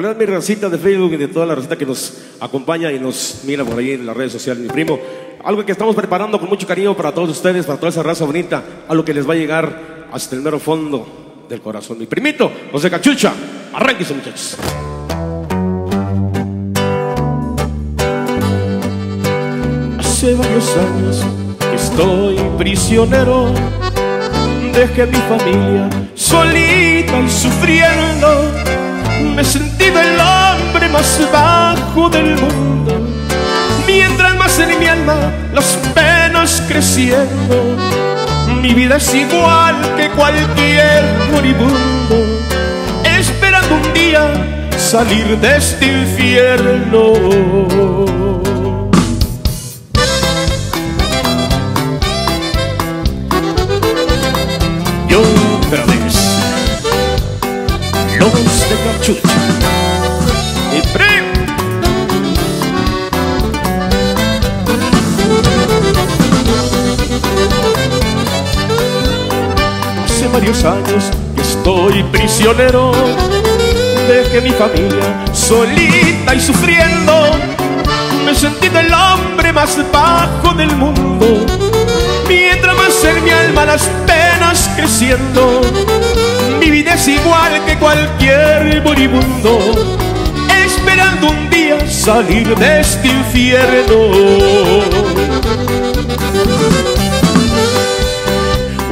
Hola, mi racita de Facebook y de toda la racita que nos acompaña y nos mira por ahí en las redes sociales, mi primo. Algo que estamos preparando con mucho cariño para todos ustedes, para toda esa raza bonita, algo que les va a llegar hasta el mero fondo del corazón. Mi primito, José Cachucha, arránquese muchachos. Hace varios años que estoy prisionero, dejé mi familia solita y sufriendo. Me sentí el hombre más bajo del mundo, mientras más en mi alma las penas creciendo. Mi vida es igual que cualquier moribundo, esperando un día salir de este infierno. Y primo Hace varios años que estoy prisionero Dejé mi familia solita y sufriendo Me sentí el hombre más bajo del mundo Mientras más en mi alma las penas creciendo Mi vida es igual que cualquier moribundo Esperando un día salir de este infierno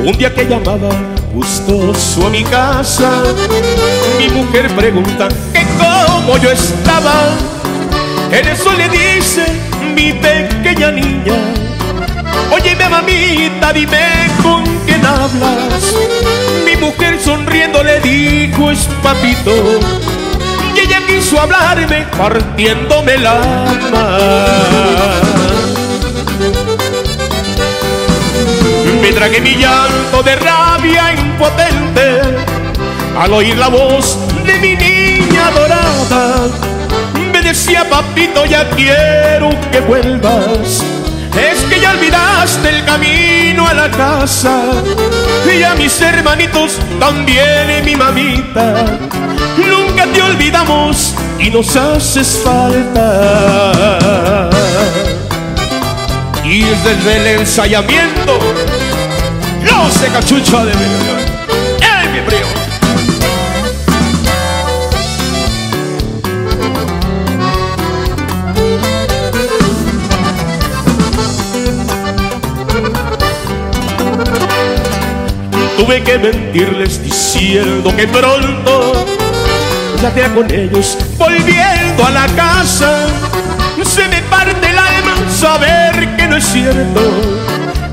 Un día que llamaba gustoso a mi casa Mi mujer pregunta que cómo yo estaba En eso le dice mi pequeña niña Oye, mamita, dime con quién hablas. Sonriendo le dijo, es papito. Y ella quiso hablarme partiéndome el alma. Me tragué mi llanto de rabia impotente al oír la voz de mi niña dorada. Me decía, papito, ya quiero que vuelvas. Es que ya olvidaste el camino casa y a mis hermanitos también mi mamita. Nunca te olvidamos y nos haces falta. Y desde el ensayamiento, no se cachucha de verdad. ¡Eh, mi primo! Tuve que mentirles diciendo que pronto te con ellos volviendo a la casa. Se me parte el alma saber que no es cierto.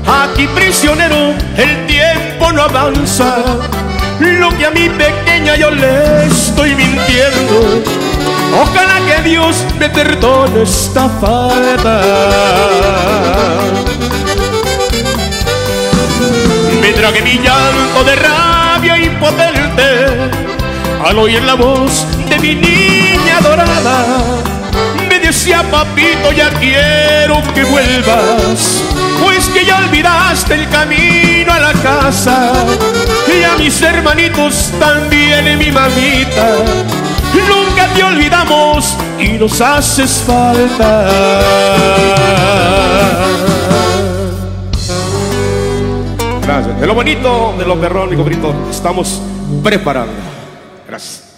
Aquí prisionero el tiempo no avanza. Lo que a mi pequeña yo le estoy mintiendo. Ojalá que Dios me perdone esta falta. Tragué mi llanto de rabia impotente al oír la voz de mi niña dorada. Me decía, papito, ya quiero que vuelvas, pues que ya olvidaste el camino a la casa. Y a mis hermanitos también, mi mamita. Nunca te olvidamos y nos haces falta. Gracias. De lo bonito, de lo perrón, mi cobrito, estamos preparando. Gracias.